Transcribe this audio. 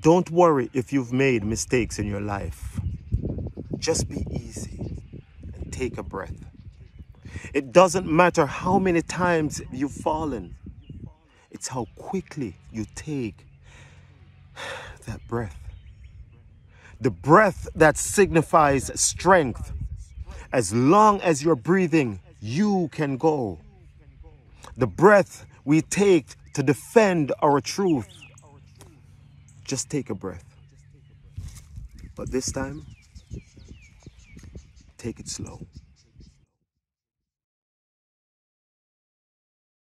Don't worry if you've made mistakes in your life. Just be easy and take a breath. It doesn't matter how many times you've fallen, it's how quickly you take that breath. The breath that signifies strength. As long as you're breathing, you can go. The breath we take to defend our truth. Just take a breath. But this time, take it slow.